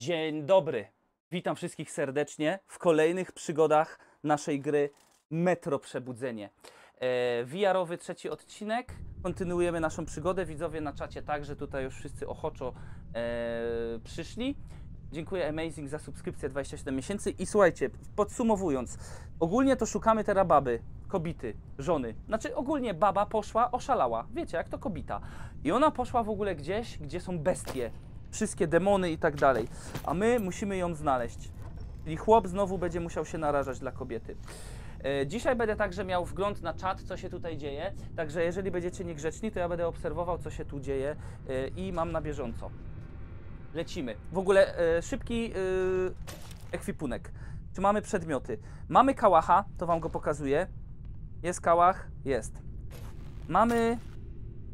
Dzień dobry. Witam wszystkich serdecznie w kolejnych przygodach naszej gry Metro Przebudzenie. E, VR-owy trzeci odcinek. Kontynuujemy naszą przygodę. Widzowie na czacie także tutaj już wszyscy ochoczo e, przyszli. Dziękuję Amazing za subskrypcję 27 miesięcy. I słuchajcie, podsumowując, ogólnie to szukamy teraz baby, kobity, żony. Znaczy ogólnie baba poszła, oszalała. Wiecie, jak to kobita. I ona poszła w ogóle gdzieś, gdzie są bestie, wszystkie demony i tak dalej. A my musimy ją znaleźć. Czyli chłop znowu będzie musiał się narażać dla kobiety. E, Dzisiaj będę także miał wgląd na czat, co się tutaj dzieje. Także jeżeli będziecie niegrzeczni, to ja będę obserwował, co się tu dzieje e, i mam na bieżąco. Lecimy. W ogóle e, szybki ekwipunek. Czy mamy przedmioty? Mamy kałacha, to wam go pokazuję. Jest kałach? Jest. Mamy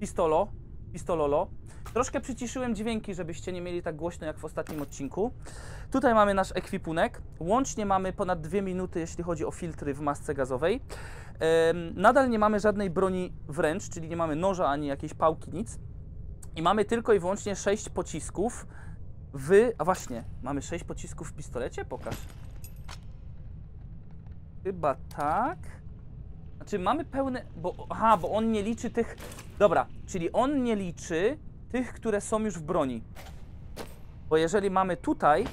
pistolo, pistololo. Troszkę przyciszyłem dźwięki, żebyście nie mieli tak głośno jak w ostatnim odcinku. Tutaj mamy nasz ekwipunek. Łącznie mamy ponad dwie minuty, jeśli chodzi o filtry w masce gazowej. Nadal nie mamy żadnej broni wręcz, czyli nie mamy noża ani jakiejś pałki, nic. I mamy tylko i wyłącznie 6 pocisków w... A właśnie, mamy 6 pocisków w pistolecie? Pokaż. Chyba tak. Znaczy mamy pełne... Bo, aha, bo on nie liczy tych... Dobra, czyli on nie liczy tych, które są już w broni. Bo jeżeli mamy tutaj...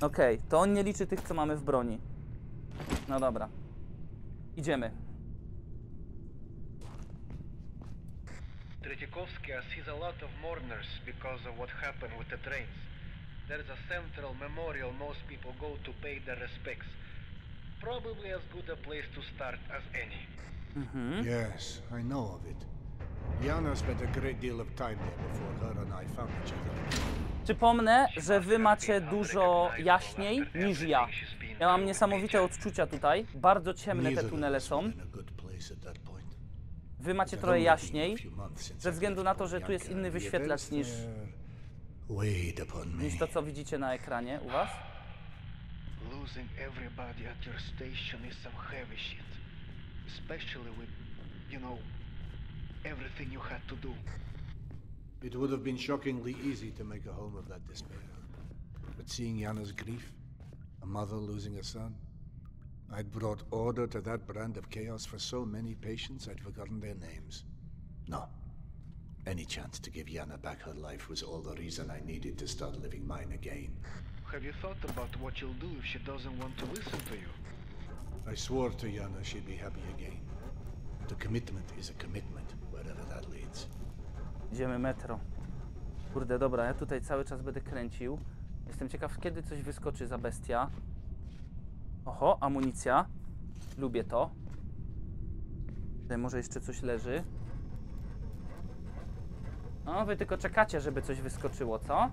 Okej, to on nie liczy tych, co mamy w broni. No dobra. Idziemy. A lot of mourners because of what happened with the trains. There's a central memorial most people go to pay their respects. Probably as good a place to start as any. Mhm. Yes, I know of it. Yana spent a great deal of time there before her and I found each other. Przypomnę, że wy macie dużo jaśniej niż ja. Ja mam niesamowite odczucia tutaj. Bardzo ciemne te tunele są. Wy macie trochę jaśniej, ze względu na to, że tu jest inny wyświetlacz niż, niż to, co widzicie na ekranie u was. Losing everybody at your station is some heavy shit. Especially with, you know, everything you had to do. It would have been shockingly easy to make a home of that despair. But seeing Yana's grief, a mother losing a son, I'd brought order to that brand of chaos for so many patients I'd forgotten their names. No. Any chance to give Yana back her life was all the reason I needed to start living mine again. Have you thought about what you'll do if she doesn't want to listen to you? I swore to Yana she'd be happy again. The commitment is a commitment, wherever that leads. Idziemy metro. Kurde, dobra, ja tutaj cały czas będę kręcił. Jestem ciekaw, kiedy coś wyskoczy za bestia. Oho, amunicja. Lubię to. Tutaj może jeszcze coś leży. No, wy tylko czekacie, żeby coś wyskoczyło, co?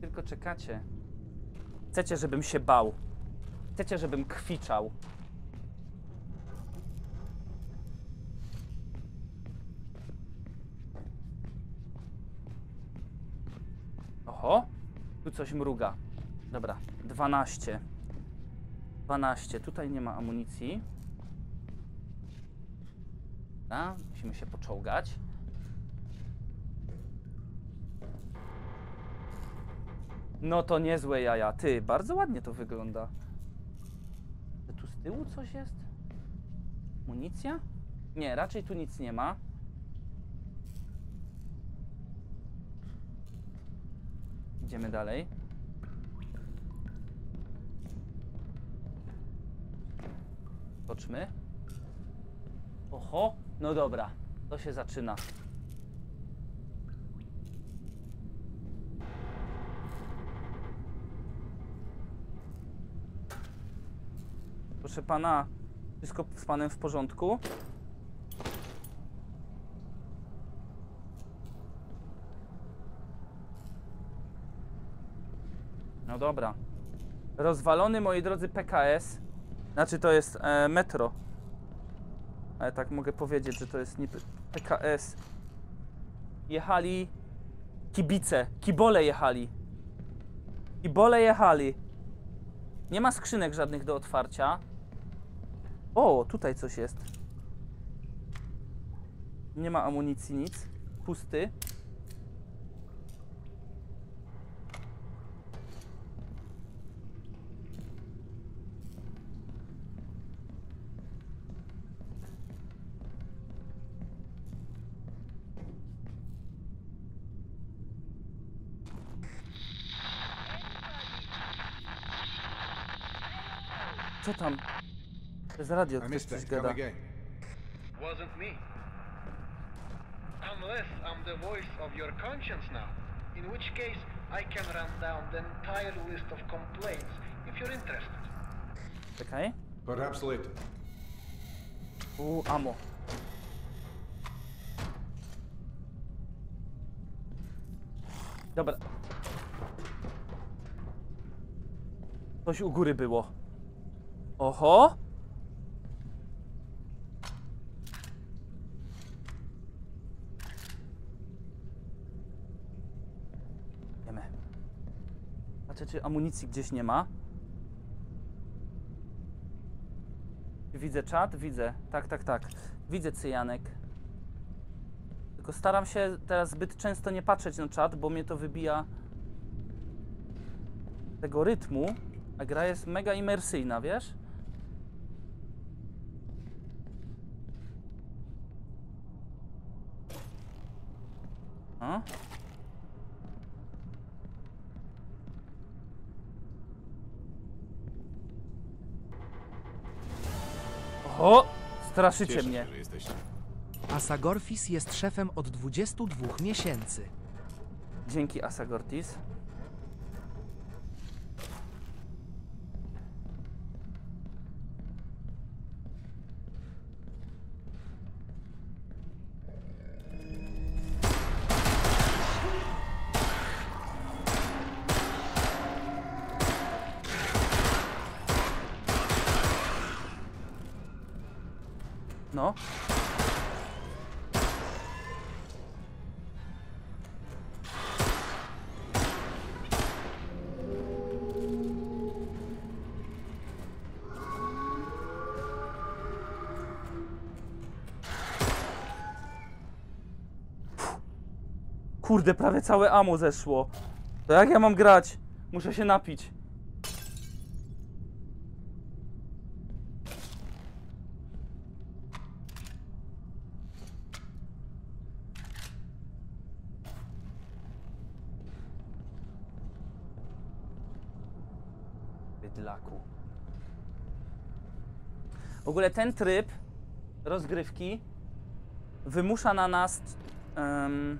Tylko czekacie. Chcecie, żebym się bał. Chcecie, żebym kwiczał. Oho, tu coś mruga. Dobra, 12. 12. Tutaj nie ma amunicji. Dobra, musimy się poczołgać. No to niezłe jaja. Ty, bardzo ładnie to wygląda. Tu z tyłu coś jest? Amunicja? Nie, raczej tu nic nie ma. Idziemy dalej. Skoczmy. Oho, no dobra, to się zaczyna. Proszę pana, wszystko z panem w porządku? No dobra. Rozwalony, moi drodzy, PKS. Znaczy to jest e, metro. Ale tak mogę powiedzieć, że to jest nie PKS. Jechali kibice, kibole jechali. Kibole jechali. Nie ma skrzynek żadnych do otwarcia. O, tutaj coś jest. Nie ma amunicji, nic. Pusty. Co tam? To jest radio, I ktoś coś gada. Wasn't me. Unless I'm the voice of your conscience now. In which case, I can run down the entire list of complaints if you're interested. Czekaj. Perhaps later. U, amo. Dobra. Coś u góry było. Oho! Wiemy. Patrzę, czy amunicji gdzieś nie ma. Widzę czat? Widzę. Tak, tak, tak. Widzę cyjanek. Tylko staram się teraz zbyt często nie patrzeć na czat, bo mnie to wybija tego rytmu, a gra jest mega imersyjna, wiesz? A? O! Straszycie Cieszę mnie. się, że jesteście. Asagorfis jest szefem od 22 miesięcy. Dzięki Asagortis. Kurde, prawie całe amo zeszło. To jak ja mam grać? Muszę się napić. Bydlaku. W ogóle ten tryb rozgrywki wymusza na nas. em,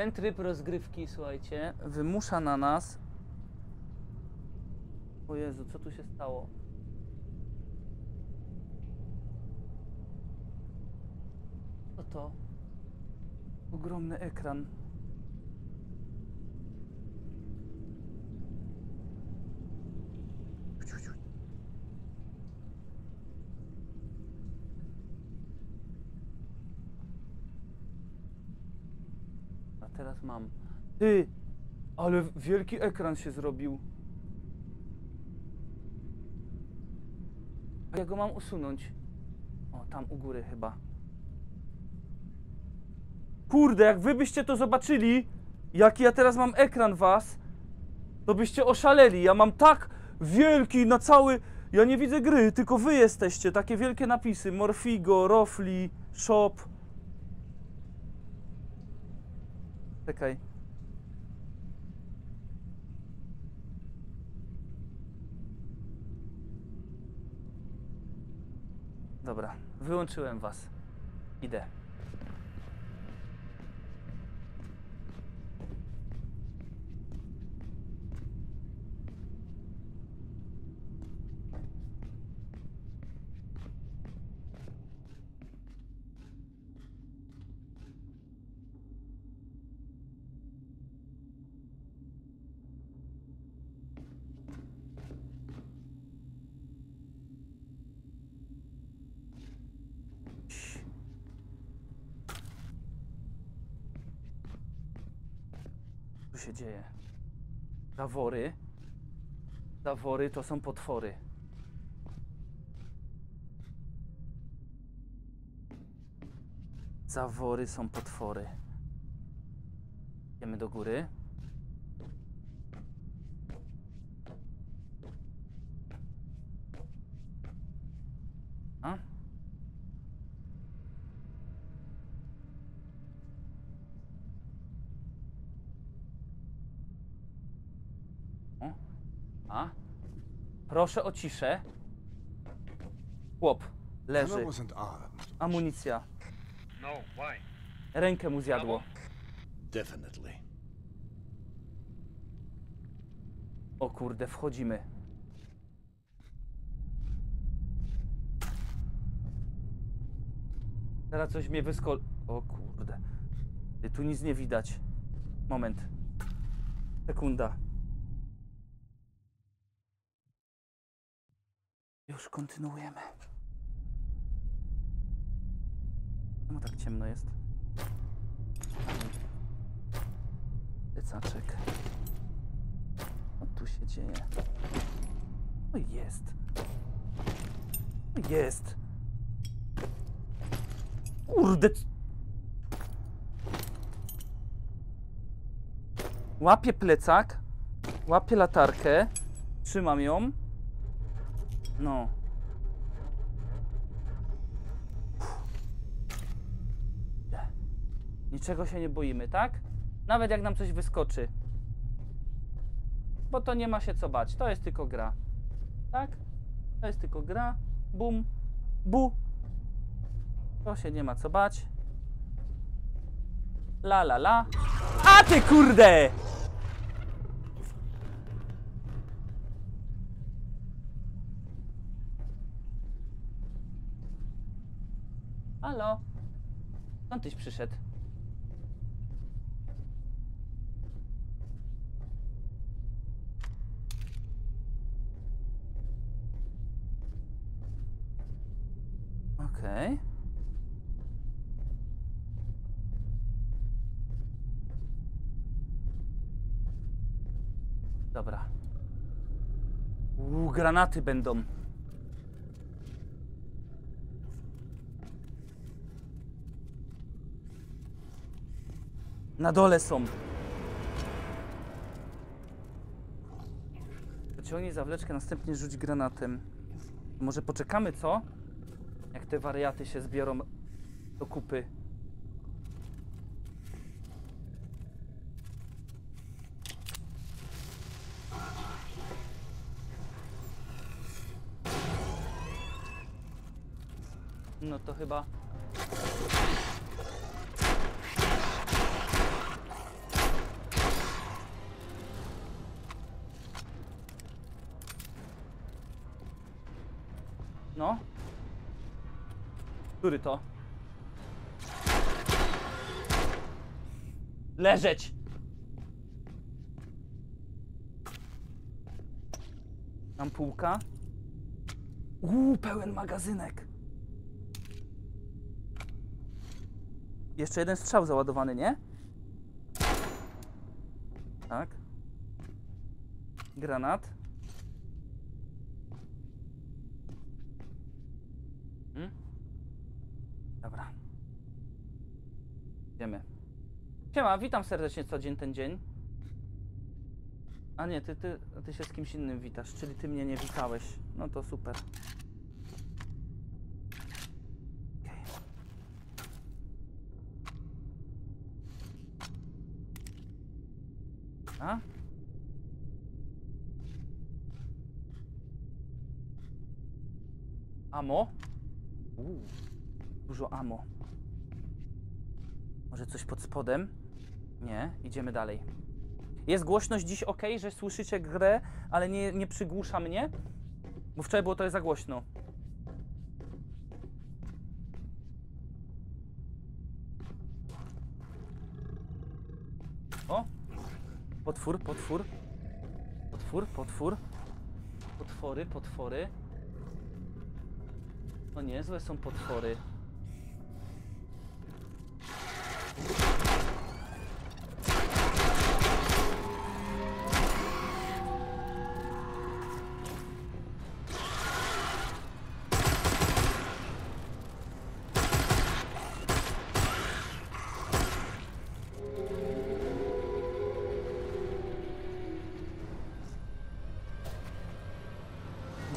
ten tryb rozgrywki, słuchajcie, wymusza na nas. O Jezu, co tu się stało? Co to? Ogromny ekran. Teraz mam. Ty! Ale wielki ekran się zrobił. A ja go mam usunąć. O, tam u góry chyba. Kurde, jak wy byście to zobaczyli, jaki ja teraz mam ekran was, to byście oszaleli. Ja mam tak wielki na cały. Ja nie widzę gry, tylko wy jesteście. Takie wielkie napisy: Morfigo, Rofli, Shop. Czekaj. Dobra, wyłączyłem was. Idę. Co się dzieje? Zawory. Zawory to są potwory. Zawory są potwory. Idziemy do góry. A? O. A? Proszę o ciszę. Chłop leży. armed. Amunicja. No, why? Rękę mu zjadło. Definitely. O kurde, wchodzimy. Teraz coś mnie wyskol... O kurde. Tu nic nie widać. Moment. Sekunda. Kontynuujemy. Czemu tak ciemno jest? Plecaczek. Co tu się dzieje? O jest. O jest. Kurde. Łapię plecak. Łapię latarkę. Trzymam ją. No. Niczego się nie boimy, tak? Nawet jak nam coś wyskoczy. Bo to nie ma się co bać. To jest tylko gra. Tak? To jest tylko gra. Bum. Bu. To się nie ma co bać. La la la. A ty kurde! Halo? Skąd tyś przyszedł? Okej. Dobra. Uuu, granaty będą. Na dole są. Pociągnij zawleczkę, następnie rzuć granatem. Może poczekamy, co? Jak te wariaty się zbiorą do kupy. No to chyba. No. Który to? Leżeć! Tam półka. Uuu, pełen magazynek. Jeszcze jeden strzał załadowany, nie? Tak. Granat. Hmm? Dobra. Idziemy. Siema, witam serdecznie co dzień ten dzień. A nie, ty, ty, ty się z kimś innym witasz, czyli ty mnie nie witałeś. No to super. A? Amo? Dużo amo. Może coś pod spodem? Nie, idziemy dalej. Jest głośność dziś ok, że słyszycie grę, ale nie, nie przygłusza mnie? Bo wczoraj było to za głośno. O! Potwór, potwór. Potwór, potwór. Potwory, potwory. No niezłe są potwory.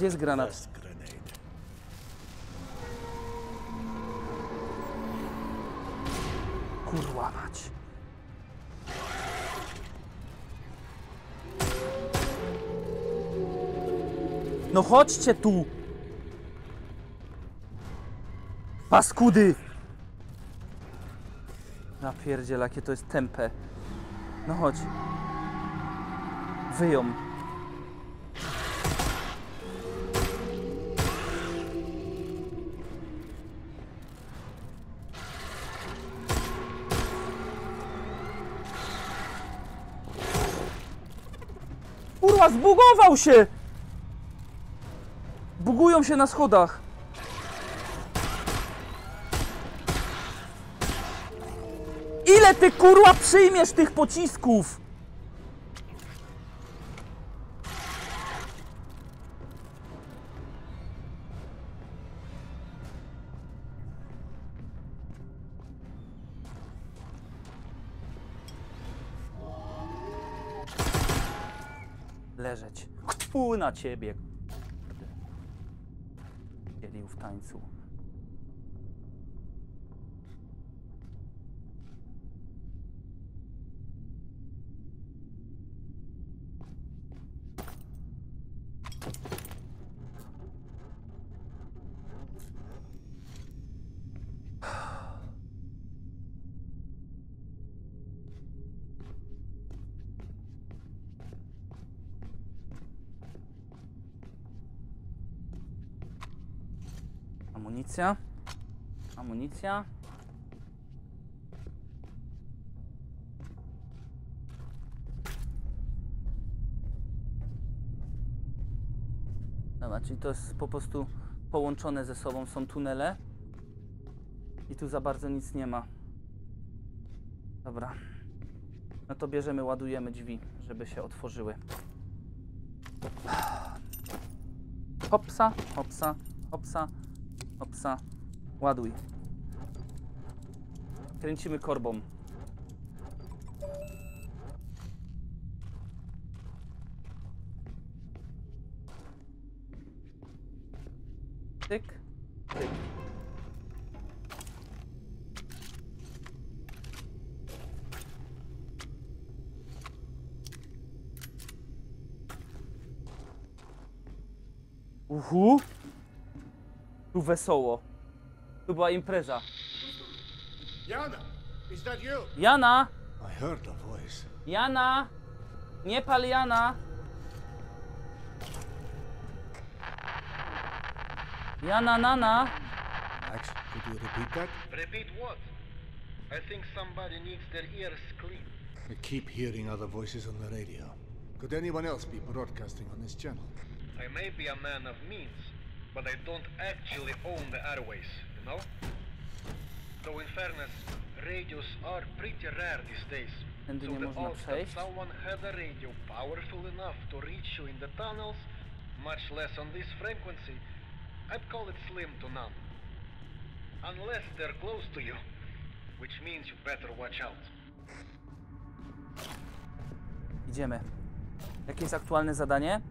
Gdzie jest granat? Kurwa mać. No chodźcie tu! Paskudy! Na pierdziel, jakie to jest tempe. No chodź. Wyją. Zbugował się! Bugują się na schodach. Ile ty kurwa przyjmiesz tych pocisków? Na ciebie. Dzielił w tańcu. Amunicja. Amunicja. Dobra, czyli to jest po prostu połączone ze sobą, są tunele. I tu za bardzo nic nie ma. Dobra. No to bierzemy, ładujemy drzwi, żeby się otworzyły. Hopsa, hopsa, hopsa, hopsa. Ładuj. Kręcimy korbą. Tyk, tyk. Uhu. Tu wesoło. Tu była impreza. Yana, is that you? Jana! I heard a voice. Jana! Nie pal Jana! Jana, nana! Max, could you repeat that? Repeat what? I think somebody needs their ears clean. I keep hearing other voices on the radio. Could anyone else be broadcasting on this channel? I may be a man of means, but I don't actually own the airways, you know? Though in fairness, radios are pretty rare these days. Tędy so nie the można odds that przejść. someone had a radio powerful enough to reach you in the tunnels, much less on this frequency, I'd call it slim to none. Unless they're close to you, which means you better watch out. Idziemy. Jakie jest aktualne zadanie?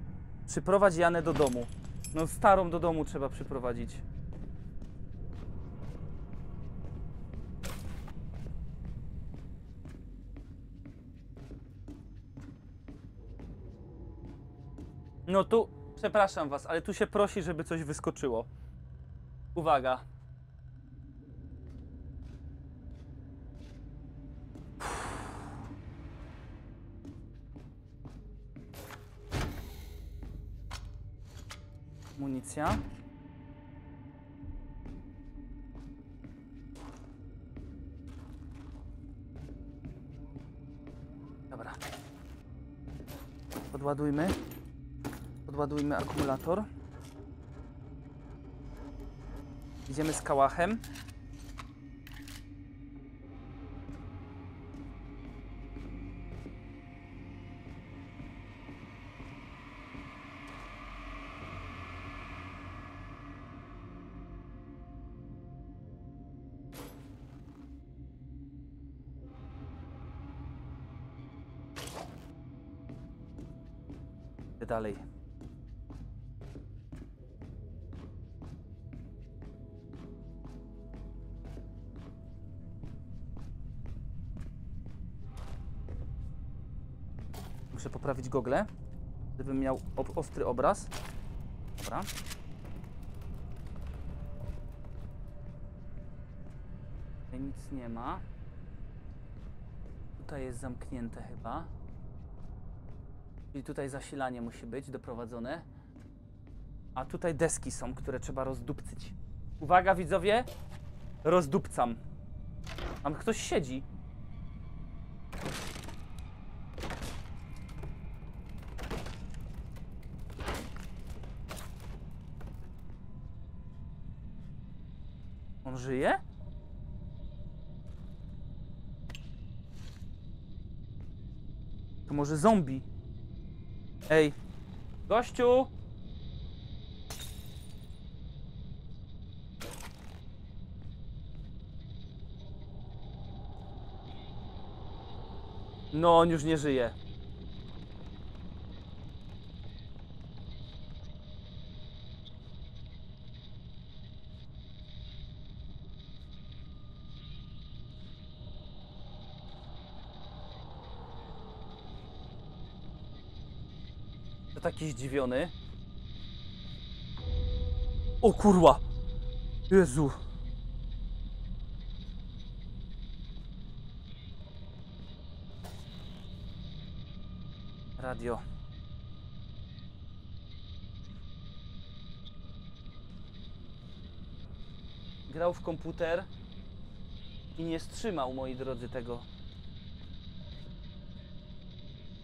Przyprowadź Janę do domu. No starą do domu trzeba przyprowadzić. No tu, przepraszam was, ale tu się prosi, żeby coś wyskoczyło. Uwaga. Amunicja. Dobra. Podładujmy. Podładujmy akumulator. Idziemy z kałachem. dalej. Muszę poprawić gogle, żebym miał ostry obraz. Dobra. Tutaj nic nie ma. Tutaj jest zamknięte chyba. Czyli tutaj zasilanie musi być doprowadzone. A tutaj deski są, które trzeba rozdupcyć. Uwaga widzowie! Rozdupcam. Tam ktoś siedzi. On żyje? To może zombie? Ej, gościu! No, on już nie żyje. Taki zdziwiony. O kurwa! Jezu! Radio. Grał w komputer i nie strzymał, moi drodzy, tego.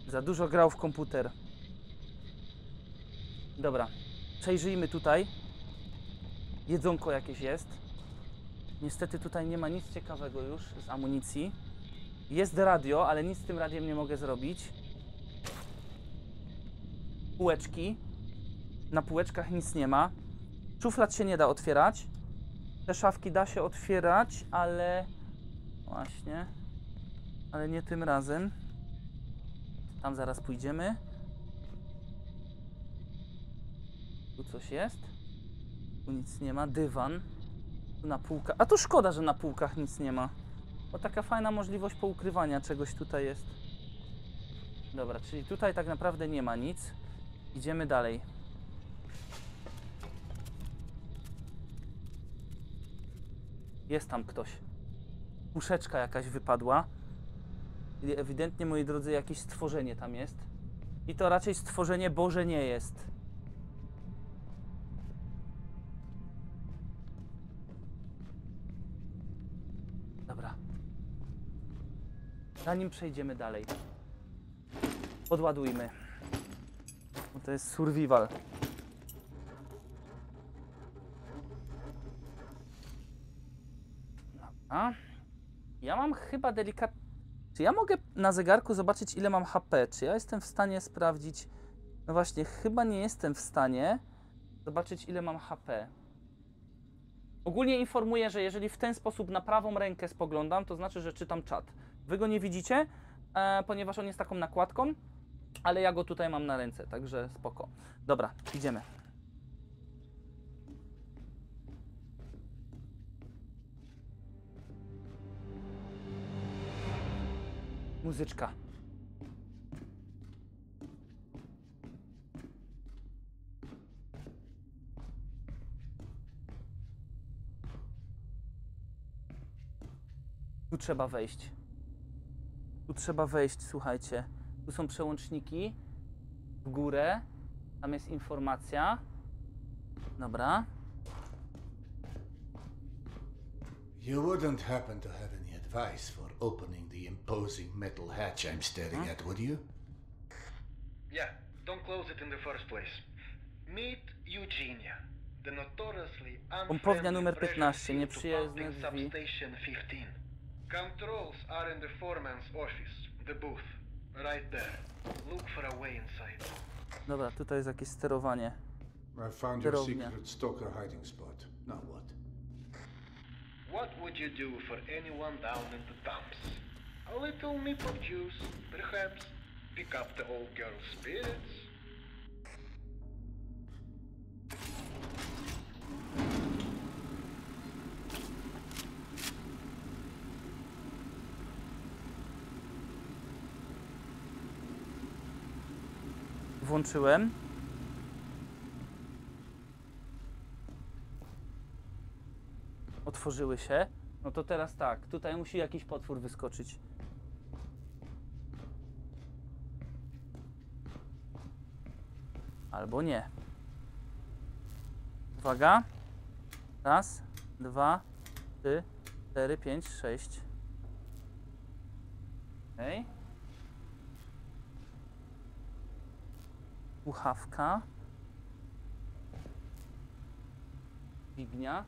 Za dużo grał w komputer. Dobra, przejrzyjmy tutaj. Jedzonko jakieś jest. Niestety tutaj nie ma nic ciekawego już z amunicji. Jest radio, ale nic z tym radiem nie mogę zrobić. Półeczki. Na półeczkach nic nie ma. Szuflad się nie da otwierać. Te szafki da się otwierać, ale... Właśnie. Ale nie tym razem. Tam zaraz pójdziemy. Tu coś jest. Tu nic nie ma. Dywan. Tu na półkach. A to szkoda, że na półkach nic nie ma. Bo taka fajna możliwość poukrywania czegoś tutaj jest. Dobra, czyli tutaj tak naprawdę nie ma nic. Idziemy dalej. Jest tam ktoś. Puszeczka jakaś wypadła. Ewidentnie, moi drodzy, jakieś stworzenie tam jest. I to raczej stworzenie Boże nie jest. Zanim przejdziemy dalej, podładujmy. Bo to jest survival. Dobra. Ja mam chyba delikat... Czy ja mogę na zegarku zobaczyć, ile mam HP? Czy ja jestem w stanie sprawdzić... No właśnie, chyba nie jestem w stanie zobaczyć, ile mam HP. Ogólnie informuję, że jeżeli w ten sposób na prawą rękę spoglądam, to znaczy, że czytam czat. Wy go nie widzicie, e, ponieważ on jest taką nakładką, ale ja go tutaj mam na ręce, także spoko. Dobra, idziemy. Muzyczka. Tu trzeba wejść. Tu trzeba wejść, słuchajcie. Tu są przełączniki. W górę. Tam jest informacja. Dobra. You wouldn't happen to have any advice for opening the imposing metal hatch I'm staring at, would you? Yeah, don't close it in the first place. Meet Eugenia, the notoriously Pompownia numer pressure 15, field nieprzyjazne drzwi. Substation 15. Controls are in the foreman's office, the booth, right there. Look for a way inside. Dobra, tutaj jest jakieś sterowanie. I found your Sterownia. secret stalker hiding spot. Now what? What would you do for anyone down in the dumps? A little nip of juice, perhaps? Pick up the old girl's spirits? Włączyłem. Otworzyły się. No to teraz tak, tutaj musi jakiś potwór wyskoczyć. Albo nie. Uwaga. Raz, dwa, trzy, cztery, pięć, sześć. Okej. Słuchawka. Dźwignia.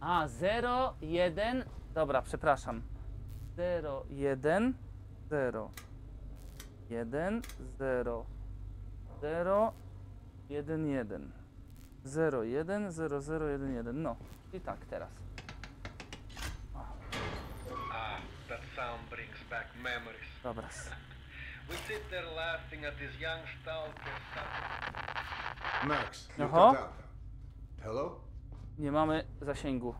A, 0, 1. Dobra, przepraszam. 0, 1, 0, 1, 0, 0, 1, 1. 0, 1, 0, 0, 1, 1. No, i tak teraz. Ah, that sound brings. Dobra. We sit there laughing at this young stalker. Max, out. Hello? Nie mamy zasięgu.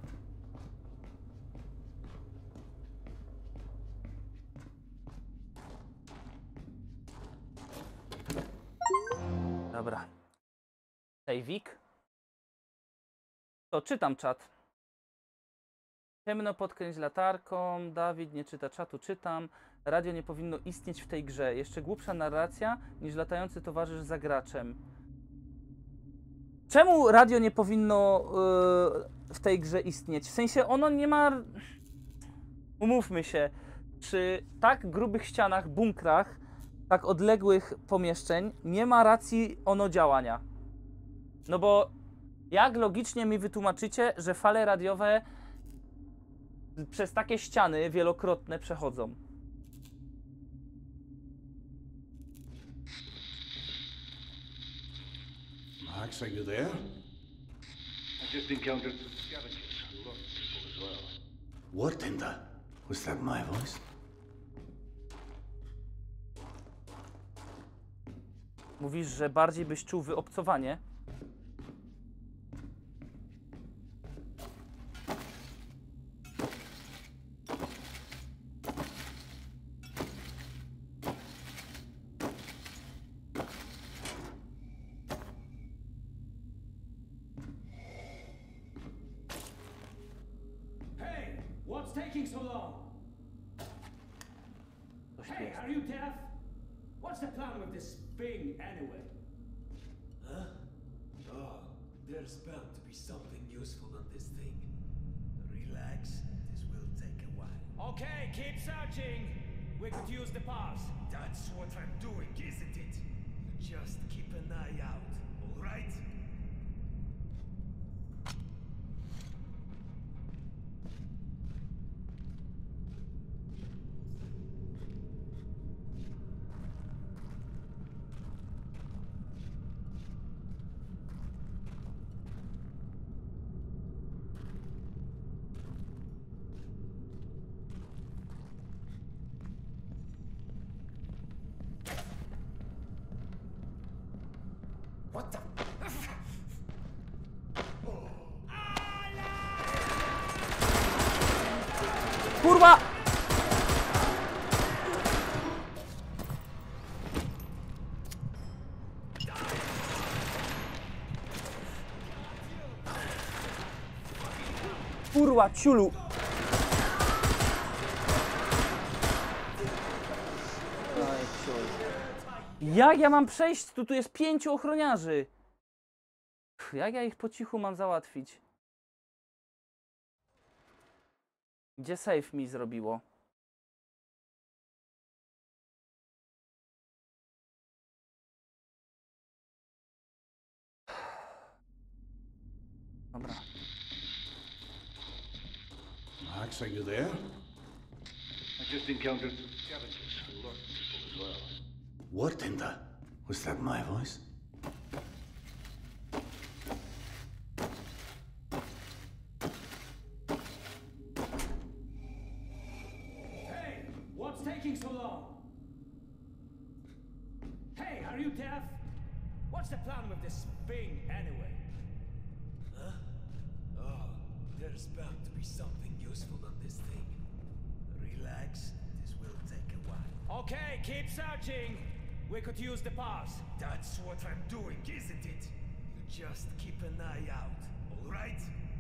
Dobra. Sejwik. To czytam czat. Ciemno podkręć latarką. Dawid nie czyta czatu, czytam. Radio nie powinno istnieć w tej grze. Jeszcze głupsza narracja niż latający towarzysz za graczem. Czemu radio nie powinno yy, w tej grze istnieć? W sensie ono nie ma. Umówmy się, przy tak grubych ścianach, bunkrach, tak odległych pomieszczeń, nie ma racji ono działania. No bo jak logicznie mi wytłumaczycie, że fale radiowe przez takie ściany wielokrotne przechodzą? Max, are you there? I just encountered some scavengers who lost people as well. What in the? Was that my voice? Mówisz, że bardziej byś czuł wyobcowanie? We could use the pass. That's what I'm doing, isn't it? Just keep an eye out, alright? Kurwa, ciulu! Jak ja mam przejść? Tu, tu jest pięciu ochroniarzy. Jak ja ich po cichu mam załatwić? Gdzie safe mi zrobiło? Max, are you there? I just encountered some scavengers who lost people as well. What in the? Was that my voice? An eye out, alright? Kociutko.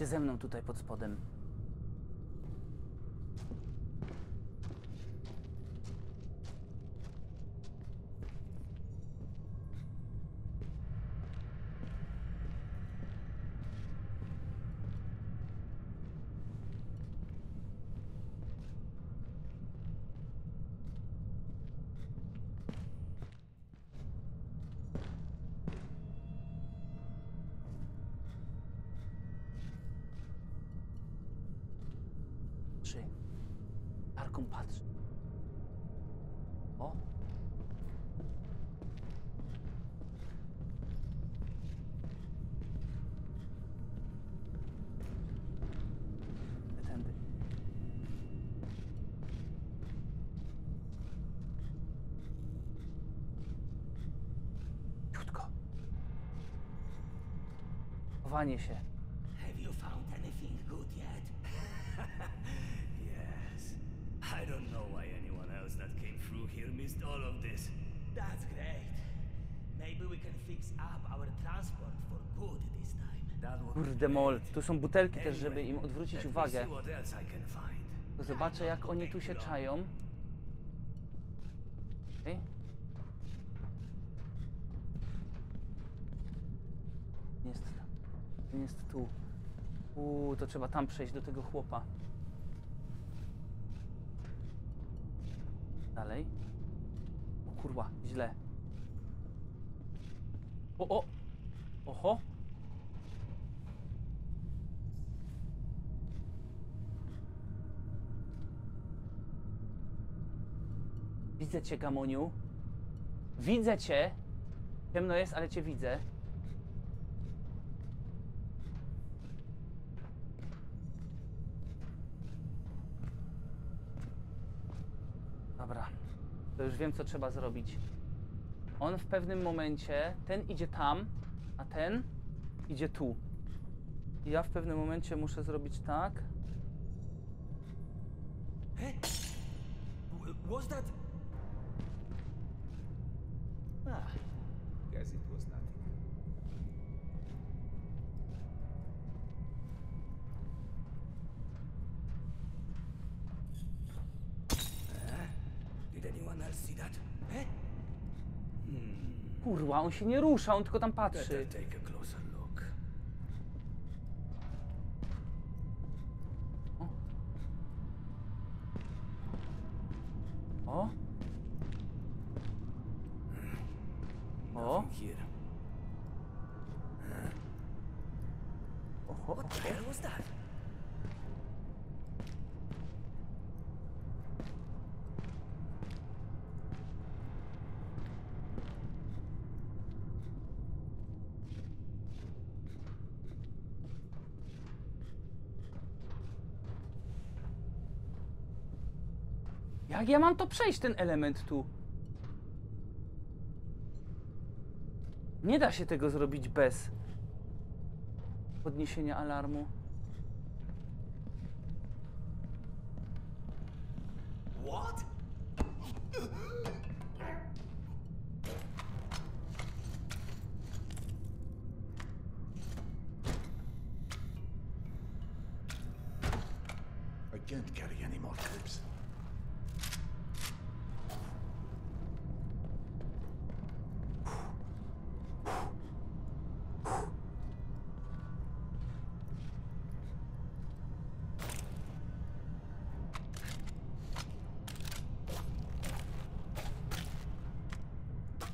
Jesteście ze mną tutaj pod spodem. Patrzy. Arką patrzy. O! Tędy. Ciutko. Chowanie się. Have you found anything good yet? yes. I don't know why anyone else that came through here missed all of this. That's great. Maybe we can fix up our transport for good this time. Kurde mol, tu są butelki też, żeby im odwrócić uwagę. zobaczę jak oni tu się czają. Trzeba tam przejść do tego chłopa. Dalej. O kurwa, źle. O, o! Oho! Widzę cię, Gamoniu. Widzę cię. Ciemno jest, ale cię widzę. Dobra. To już wiem, co trzeba zrobić. On w pewnym momencie, ten idzie tam, a ten idzie tu. I ja w pewnym momencie muszę zrobić tak. W- Was that... Ah, guess it was nothing. Did anyone else see that? Eh? On się nie rusza, on tylko tam patrzy. take a closer look. O. O. Nothing here. Oho. What the hell was that? Jak ja mam to przejść, ten element tu? Nie da się tego zrobić bez podniesienia alarmu. What? I can't carry any more clips.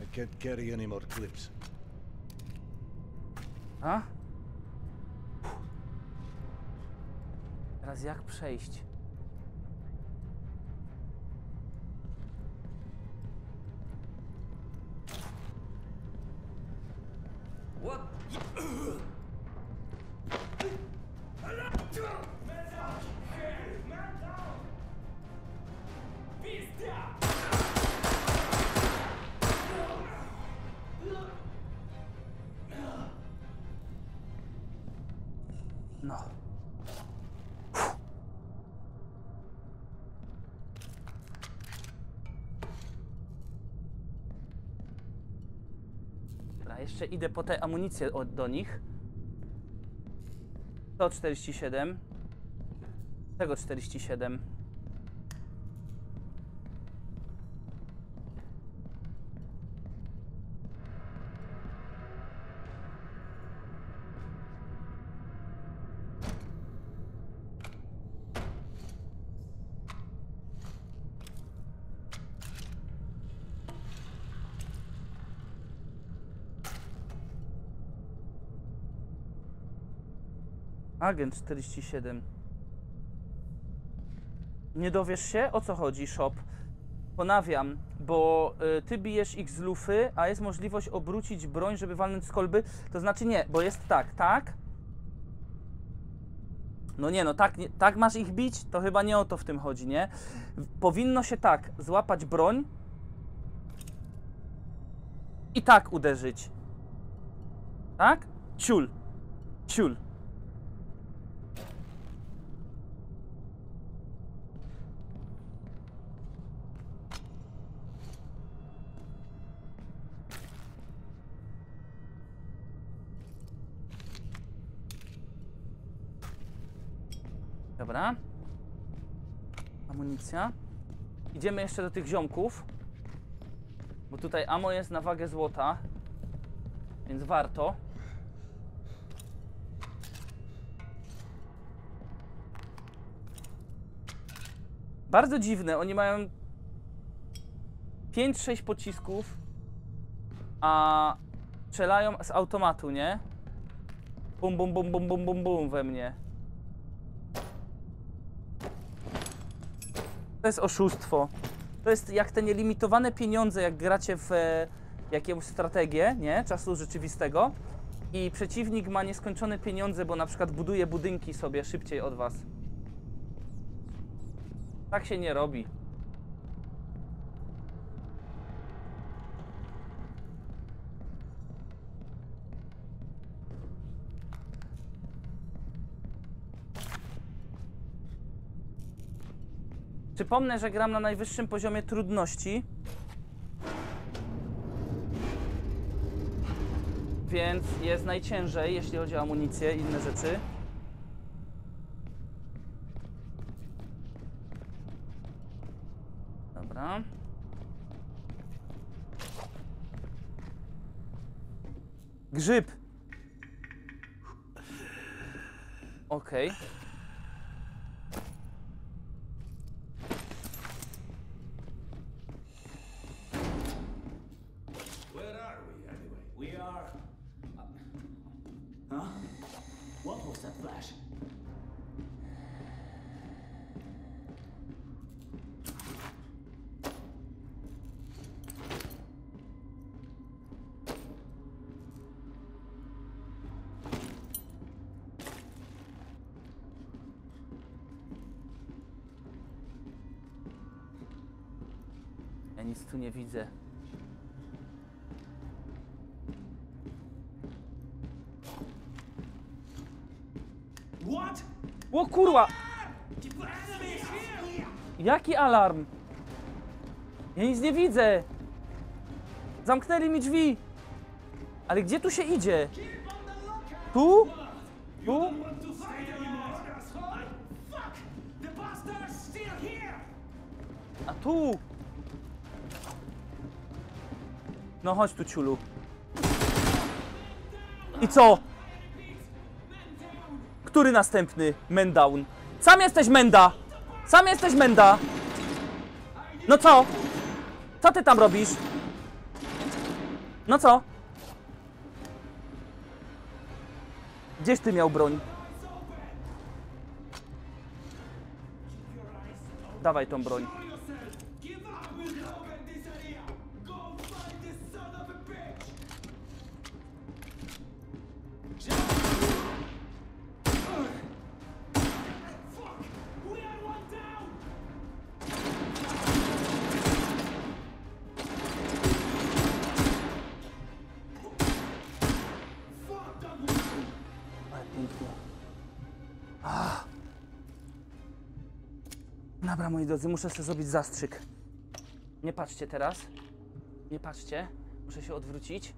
I can't carry any more clips. A? Teraz jak przejść? Jeszcze idę po tę amunicję od, do nich. 147. Tego 47. Agent 47. Nie dowiesz się o co chodzi, shop. Ponawiam, bo y, ty bijesz ich z lufy, a jest możliwość obrócić broń, żeby walnąć z kolby. To znaczy nie, bo jest tak, tak? No nie, no tak, nie, tak masz ich bić? To chyba nie o to w tym chodzi, nie? Powinno się tak, złapać broń i tak uderzyć. Tak? Ciul. Ciul. Dobra. Amunicja. Idziemy jeszcze do tych ziomków. Bo tutaj amo jest na wagę złota. Więc warto. Bardzo dziwne. Oni mają 5-6 pocisków, a strzelają z automatu, nie? Bum, bum, bum, bum, bum, bum, bum we mnie. To jest oszustwo. To jest jak te nielimitowane pieniądze, jak gracie w e, jakąś strategię, nie? Czasu rzeczywistego i przeciwnik ma nieskończone pieniądze, bo na przykład buduje budynki sobie szybciej od was. Tak się nie robi. Przypomnę, że gram na najwyższym poziomie trudności. Więc jest najciężej, jeśli chodzi o amunicję i inne rzeczy. Dobra. Grzyb. Okej. Where Ja nic tu nie widzę. What? O kurwa! Jaki alarm? Ja nic nie widzę! Zamknęli mi drzwi! Ale gdzie tu się idzie? Tu? No chodź tu, ciulu. I co? Który następny? Mendown. Sam jesteś Menda! Sam jesteś Menda! No co? Co ty tam robisz? No co? Gdzieś ty miał broń? Dawaj tą broń. Moi drodzy, muszę sobie zrobić zastrzyk. Nie patrzcie teraz. Nie patrzcie. Muszę się odwrócić.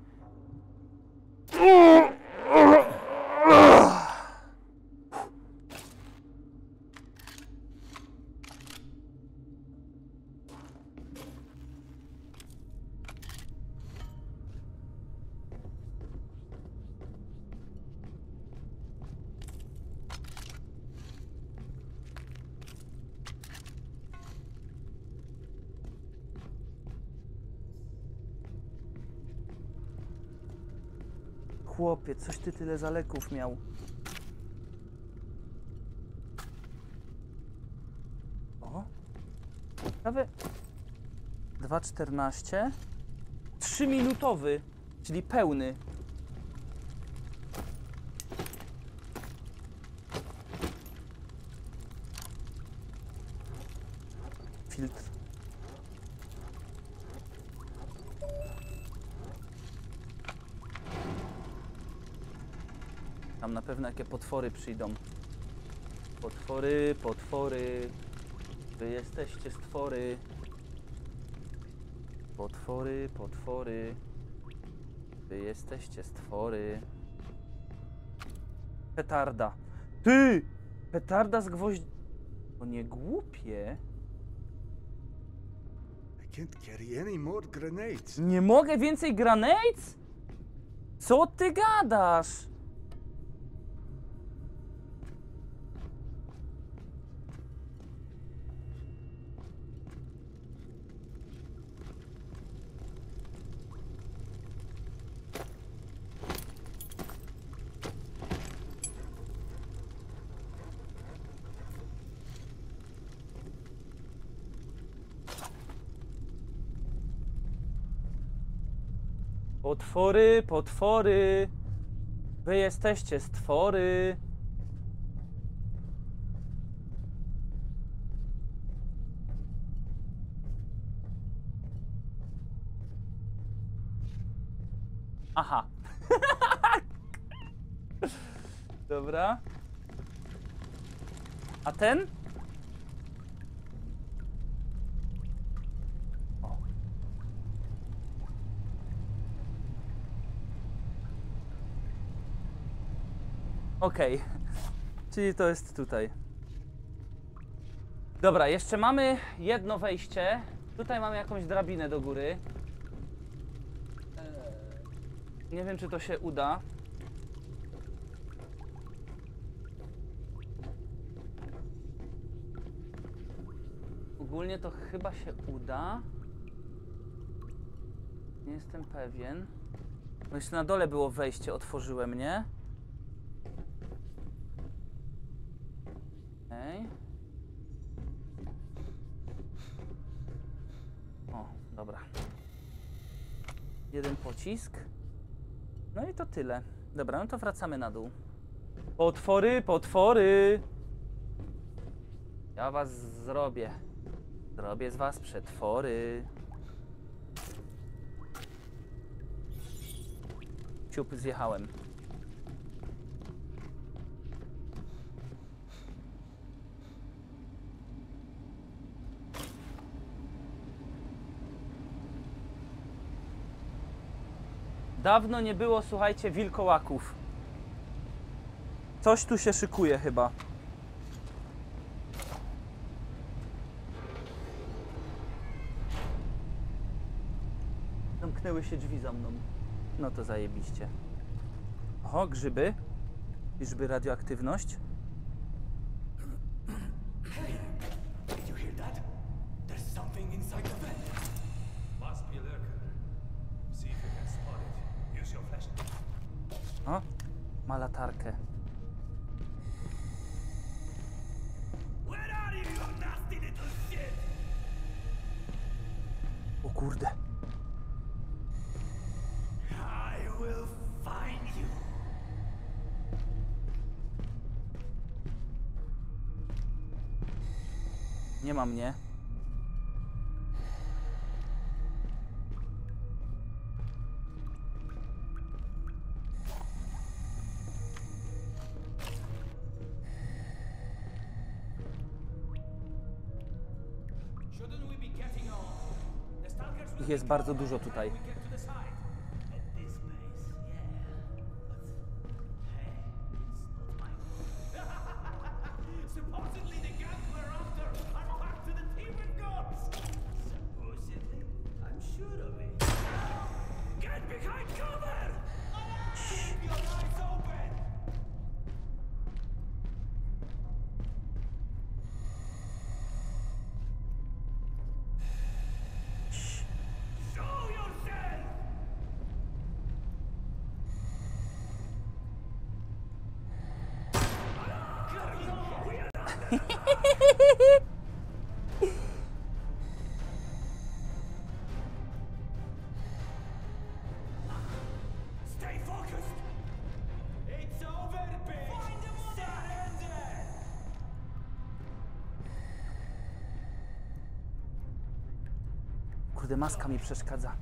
Chłopie, coś ty tyle zaleków miał. O. Prawie 2,14. 3 minutowy, czyli pełny. Jakie potwory przyjdą. Potwory, potwory. Wy jesteście stwory. Potwory, potwory. Wy jesteście stwory. Petarda. Ty! Petarda z gwoźdź... To nie głupie. Nie mogę więcej granades? Co ty gadasz? Potwory, potwory. Wy jesteście stwory. Aha. Dobra. A ten? O. Okej, czyli to jest tutaj. Dobra, jeszcze mamy jedno wejście. Tutaj mamy jakąś drabinę do góry. Eee, Nie wiem, czy to się uda. Ogólnie to chyba się uda. Nie jestem pewien. No jeszcze na dole było wejście, otworzyłem, nie? Okej. O, dobra. Jeden pocisk. No i to tyle. Dobra, no to wracamy na dół. Potwory, potwory! Ja was zrobię. Zrobię z was przetwory. Ciup, zjechałem. Dawno nie było, słuchajcie, wilkołaków. Coś tu się szykuje chyba. Zamknęły się drzwi za mną. No to zajebiście. O, grzyby. Grzyby radioaktywność. Ma latarkę. O kurde. Nie ma mnie. Ich jest bardzo dużo tutaj. Maska mi przeszkadza.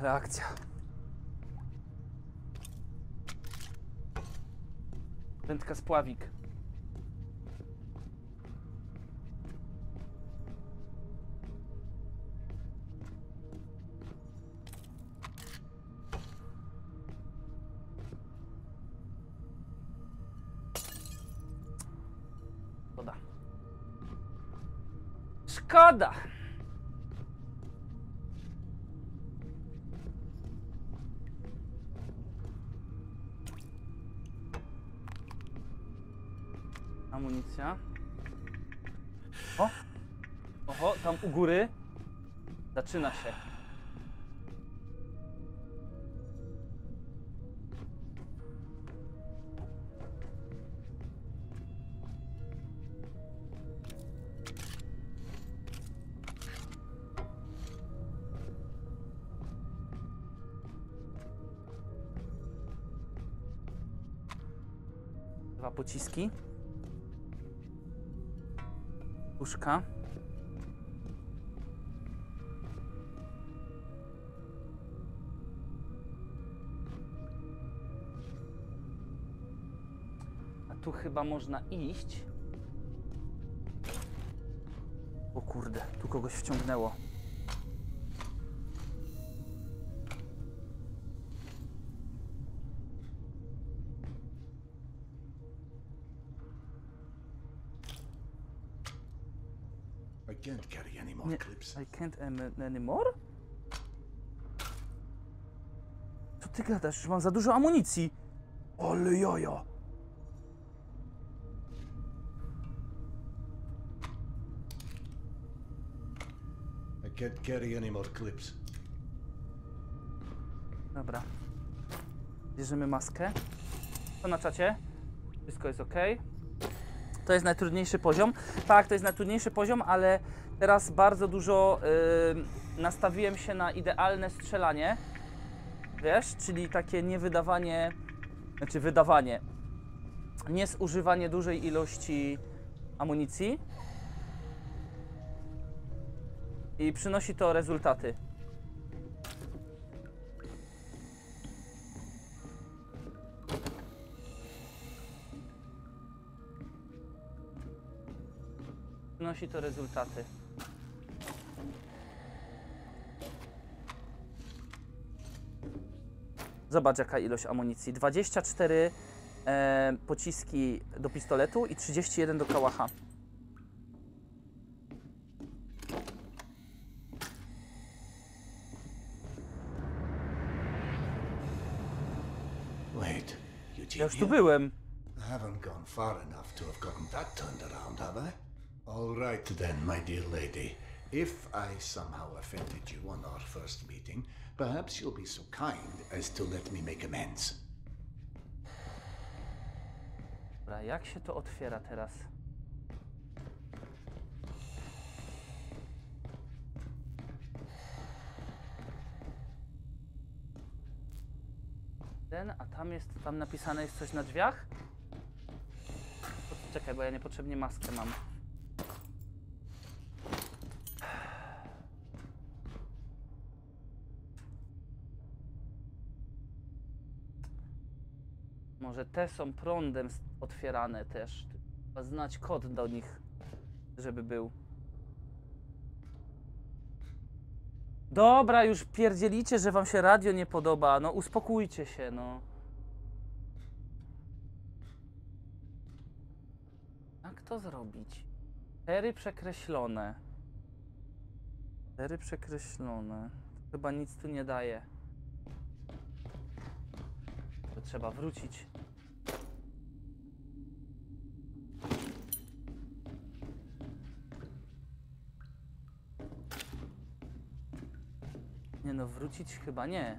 Ale akcja. Wędka spławik. U góry. Zaczyna się. Dwa pociski. Puszka. Chyba można iść. O kurde, tu kogoś wciągnęło. I can't carry any more clips. I can't am- anymore? Co ty gadasz? Już mam za dużo amunicji. Ale jojo. Can't carry any more clips. Dobra. Bierzemy maskę. To na czacie. Wszystko jest ok. To jest najtrudniejszy poziom. Tak, to jest najtrudniejszy poziom, ale teraz bardzo dużo nastawiłem się na idealne strzelanie. Wiesz, czyli takie niewydawanie, znaczy wydawanie, nie zużywanie dużej ilości amunicji. I przynosi to rezultaty. Przynosi to rezultaty. Zobacz jaka ilość amunicji. 24 e, pociski do pistoletu i 31 do kałacha. Wait, Ja już tu byłem. I haven't gone far enough to have gotten that turned around, have I? All right then, my dear lady. If I somehow offended you on our first meeting, perhaps you'll be so kind as to let me make amends. Dobra, jak się to otwiera teraz? Ten, a tam jest, tam napisane jest coś na drzwiach? Czekaj, bo ja niepotrzebnie maskę mam. Może te są prądem otwierane też. Trzeba znać kod do nich, żeby był. Dobra, już pierdzielicie, że wam się radio nie podoba. No uspokójcie się, no. Jak to zrobić? Cztery przekreślone. Cztery przekreślone. Chyba nic tu nie daje. To trzeba wrócić. No, wrócić chyba nie.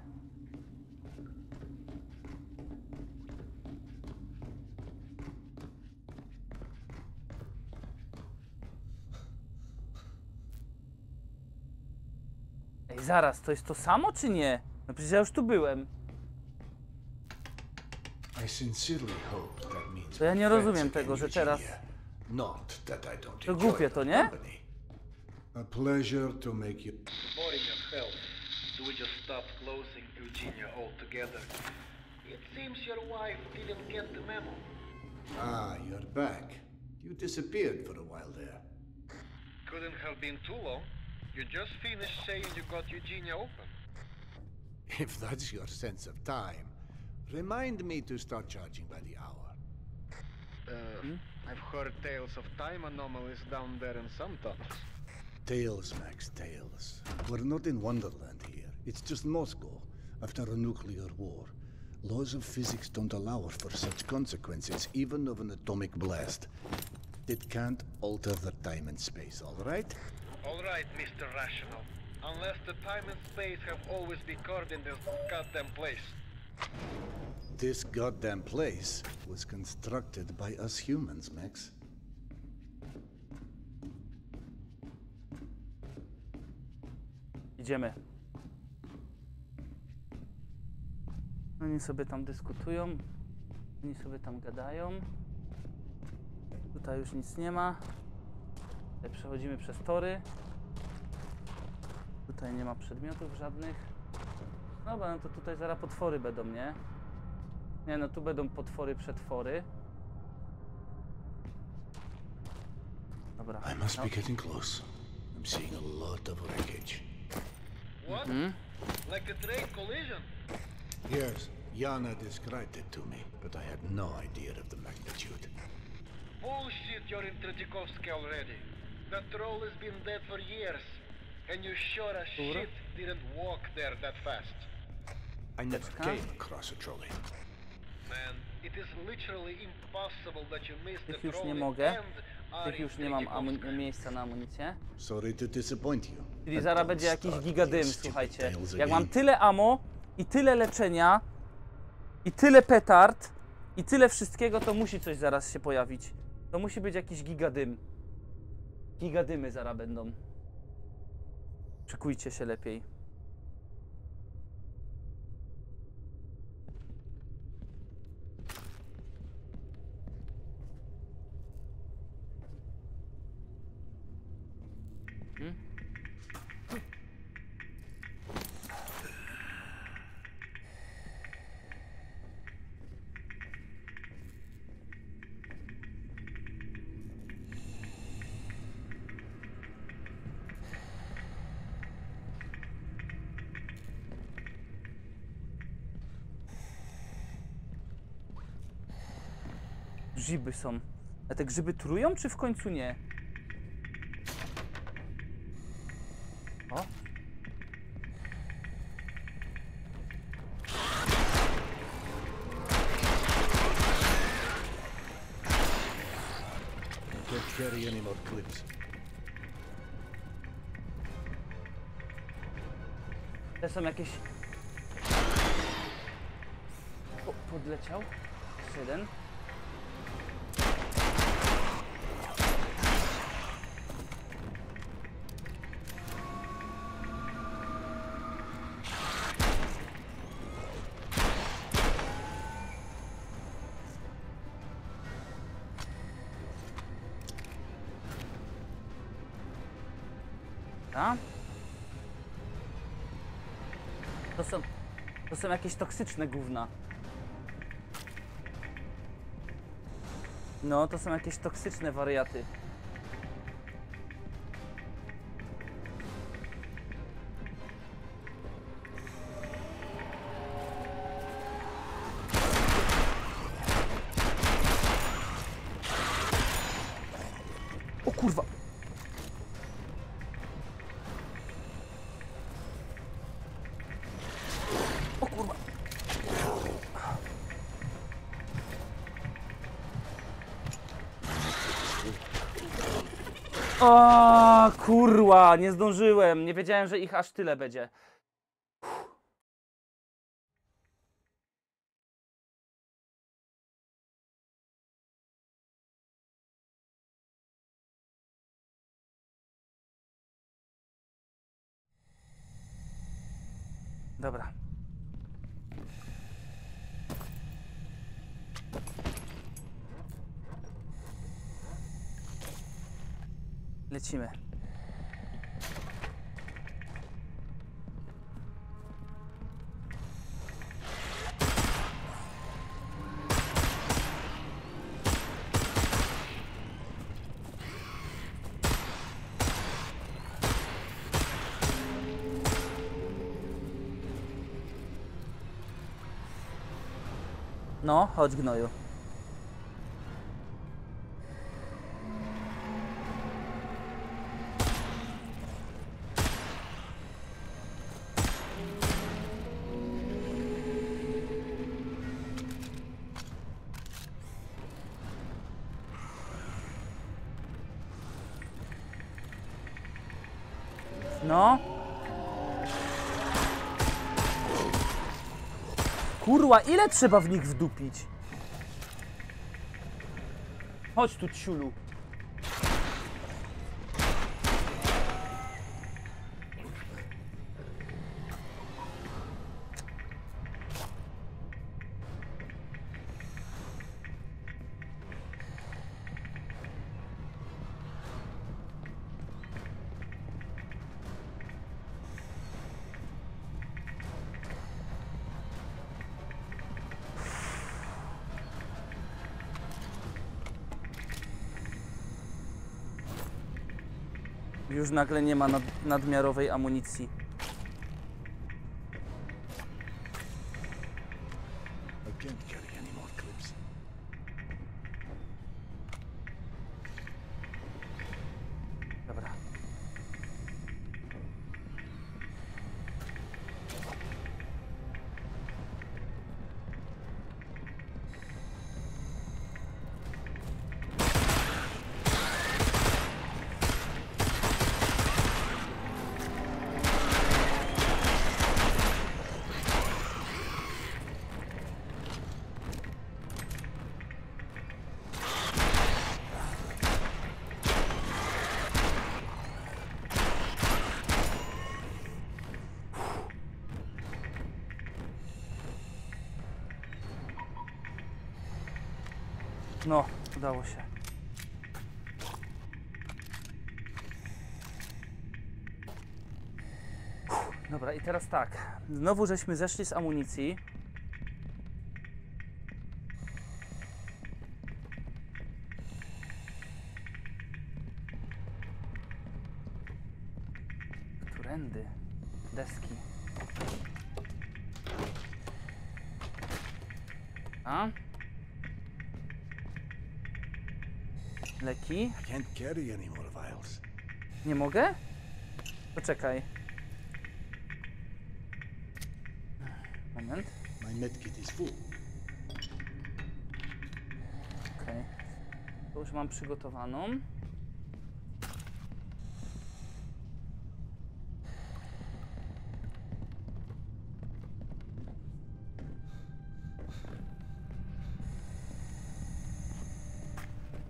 Ej, zaraz, to jest to samo czy nie? No przecież ja już tu byłem. To ja nie rozumiem tego, że teraz- To głupie to, nie? A pleasure to make you Eugenia altogether. It seems your wife didn't get the memo. Ah, you're back. You disappeared for a while there. Couldn't have been too long. You just finished saying you got Eugenia open. If that's your sense of time, remind me to start charging by the hour. Uh, I've heard tales of time anomalies down there in some tunnels. Tales, Max, tales. We're not in Wonderland here. It's just Moscow after a nuclear war. Laws of physics don't allow for such consequences, even of an atomic blast. It can't alter the time and space, all right? All right, Mr. Rational. Unless the time and space have always been carved in this goddamn place. This goddamn place was constructed by us humans, Max. Idziemy. Oni sobie tam dyskutują. Oni sobie tam gadają. Tutaj już nic nie ma. Tutaj przechodzimy przez tory. Tutaj nie ma przedmiotów żadnych. Dobra, no to tutaj zaraz potwory będą, nie? Nie, no tu będą potwory, przetwory. Dobra. I must no. be getting close. I'm seeing a lot of wreckage. What? Like a train collision? Yes, Yana described it to me, but I had no idea of the magnitude. Bullshit, you're in Tretikovsky already. That troll has been dead for years. And you sure as shit didn't walk there that fast. I never Huh? came across a trolley. Man, it is literally impossible that you missed the Tych już nie trolley mogę. and are Tych in już nie mam Tretikovska. amu- miejsca na amunicję. Sorry to disappoint you. Czyli but zaraz don't będzie jakiś start gigadym, your stupid słuchajcie. tales Jak mam tyle ammo i tyle leczenia i tyle petard i tyle wszystkiego, to musi coś zaraz się pojawić. To musi być jakiś gigadym. Gigadymy zaraz będą. Szykujcie się lepiej. Grzyby są. A te grzyby trują, czy w końcu nie? O. Can't carry any more clips. Te są jakieś... O, podleciał. Jeden. A? To są, to są jakieś toksyczne gówna. No, to są jakieś toksyczne wariaty. O kurwa, nie zdążyłem. Nie wiedziałem, że ich aż tyle będzie. Dobra. Lecimy. No, chodź gnoju. Ile trzeba w nich wdupić? Chodź tu, ciulu. Już nagle nie ma nad, nadmiarowej amunicji. I can't carry any more clips. Dobra. No, udało się. Uff, Dobra, i teraz tak. Znowu żeśmy zeszli z amunicji. Którędy? Deski. A? Leki. I can't carry any more vials. Nie mogę? Poczekaj. Moment. My medkit is full. Okej. To już mam przygotowaną.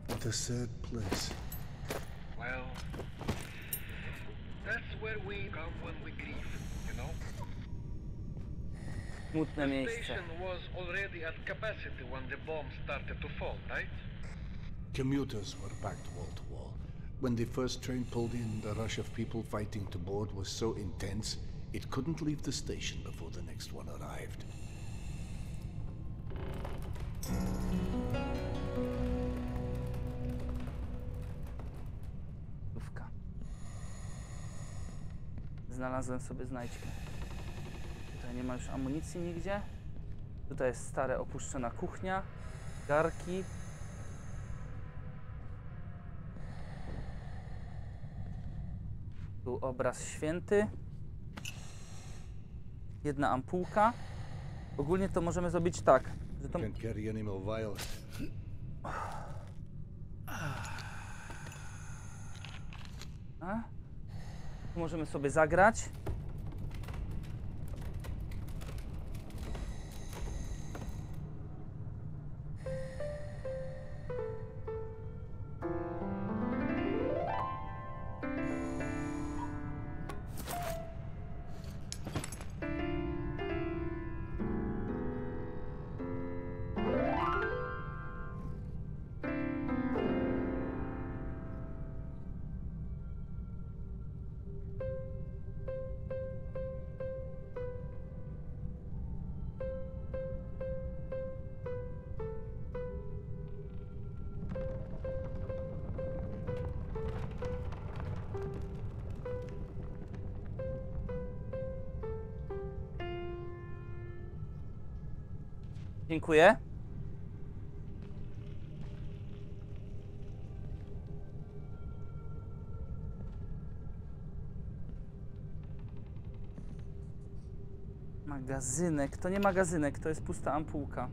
What a sad place. Fall, right? Commuters were packed wall to wall. When the first train pulled in, the rush of people fighting to board was so intense, it couldn't leave the station before the next one arrived. Lufka. Znalazłem sobie znajdźkę. Nie ma już amunicji nigdzie. Tutaj jest stare opuszczona kuchnia. Garki. Tu obraz święty. Jedna ampułka. Ogólnie to możemy zrobić tak, że to. A? Tu możemy sobie zagrać. Dziękuję. Magazynek. To nie magazynek, to jest pusta ampułka.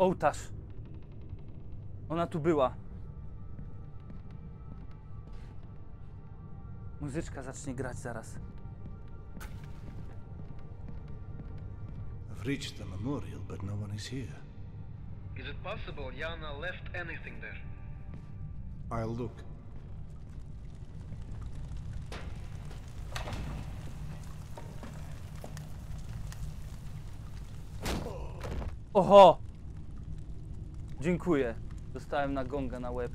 Ołtarz. Ona tu była. Muzyczka zacznie grać zaraz. I've reached the memorial, but no one is here. Is it possible Yana left anything there? I'll look. Oho! Dziękuję. Dostałem na gonga na łeb.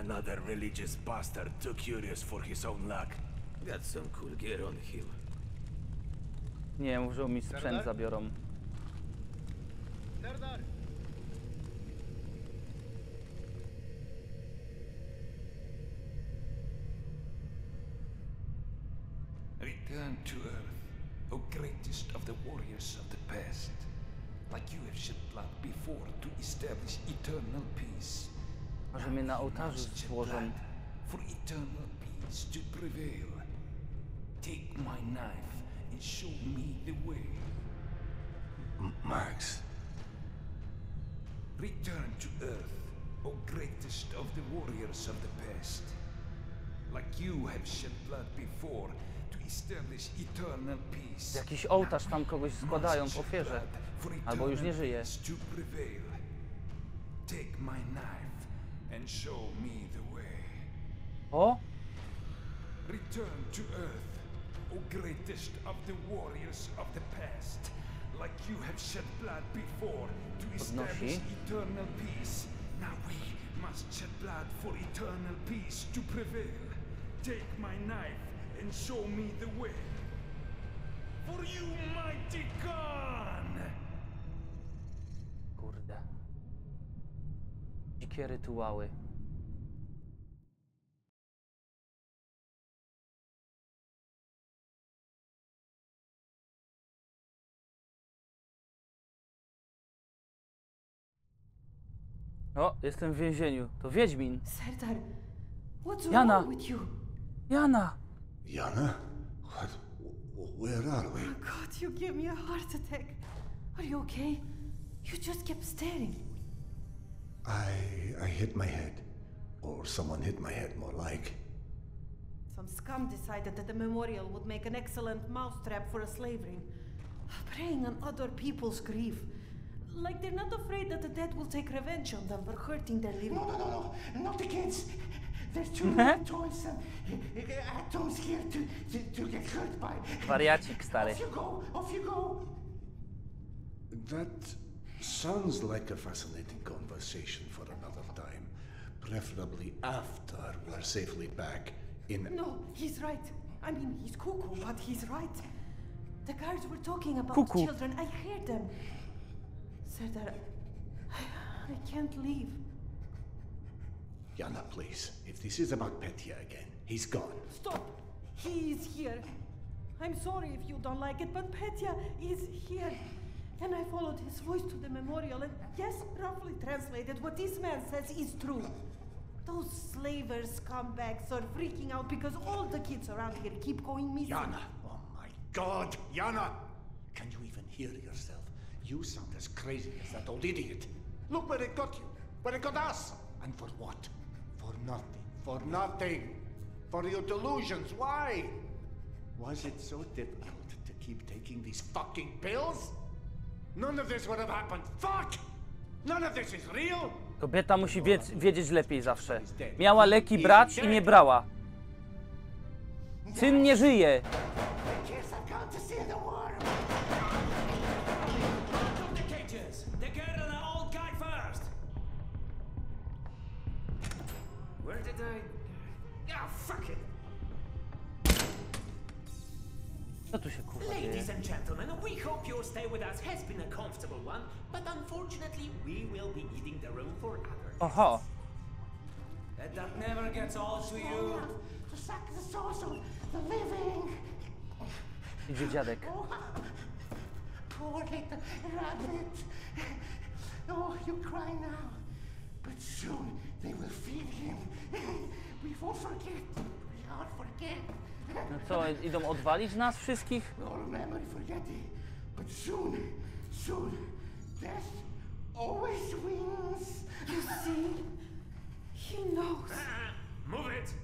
Another religious bastard too curious for his own luck. Got some cool gear on him. Nie, może mi sprzęt zabiorą. Serdar! Ołtarzu Must shed złożą. blood for eternal peace to prevail. Take my knife and show me the way. Max. Return to Earth, O greatest of the warriors of the past. Like you have shed blood before to establish eternal peace. Jakiś ołtarz tam kogoś składają w ofierze. Albo już nie żyje. Take my knife and show me the way. O! Return to Earth, O greatest of the warriors of the past. Like you have shed blood before to establish eternal peace. Now we must shed blood for eternal peace to prevail. Take my knife and show me the way. For you, mighty Khan! Kurde. Jakie rytuały. O, jestem w więzieniu. To Wiedźmin. Serdar, what's Jana. wrong with you? Jana! Yana? What? Where are we? Oh God, you gave me a heart attack. Are you okay? You just kept staring. I I hit my head, or someone hit my head, more like. Some scum decided that the memorial would make an excellent mousetrap for a slave ring. Preying on other people's grief. Like they're not afraid that the dead will take revenge on them for hurting their living. No, no, no, no, not the kids. There's too many toys and uh, atoms here to, to, to get hurt by. Wariacik stary. Off you go, off you go. That sounds like a fascinating conversation for another time, preferably after we're safely back in. No, he's right. I mean, he's cuckoo, but he's right. The guards were talking about Cuckoo. children. I heard them. Serdar, I, I can't leave. Yana, please. If this is about Petya again, he's gone. Stop! He is here. I'm sorry if you don't like it, but Petya is here. And I followed his voice to the memorial, and yes, roughly translated, what this man says is true. Those slavers scumbags are freaking out because all the kids around here keep going missing. Yana! Oh my god! Yana! Can you even hear yourself? You sound as crazy as that old idiot. Look where it got you. Where it got us. And for what? For nothing. For nothing. For your delusions. Why? Was it so difficult to keep taking these fucking pills? None of this would have happened. Fuck! None of this is real. Kobieta musi wiedz, wiedzieć lepiej zawsze. Miała leki brać i nie brała. Syn nie żyje. Ah! Co tu się and gentlemen, we hope your stay with us has been a comfortable one, but unfortunately, we will be needing the room for others. Oho. That, that never gets old to you. To suck the souls of the living. Idzie dziadek. Oh, poor little rabbit. Oh, you cry now. But soon they will feed him. We won't forget. We won't forget. No co, idą odwalić nas wszystkich? No memory forgetting. But soon, soon, death always wins. You see? He knows. Move it!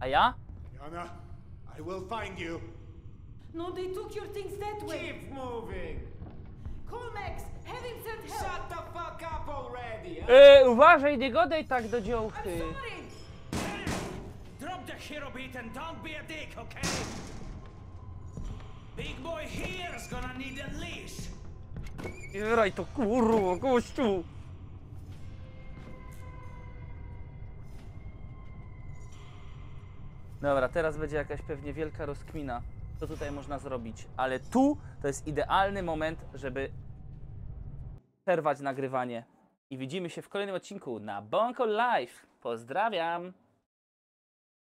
A ja? Yana, I will find you. No, they took your things that way. Keep moving! Colmex, have him send help. Shut the fuck up already! huh? E, uważaj, nie godaj tak do I'm dziołchy. sorry. Drop the hero beat and don't be a dick, okay? Big boy here's gonna need a leash. Zbieraj to kurwa, gościu. Dobra, teraz będzie jakaś pewnie wielka rozkmina, co tutaj można zrobić. Ale tu to jest idealny moment, żeby przerwać nagrywanie. I widzimy się w kolejnym odcinku na Bonko Live. Pozdrawiam!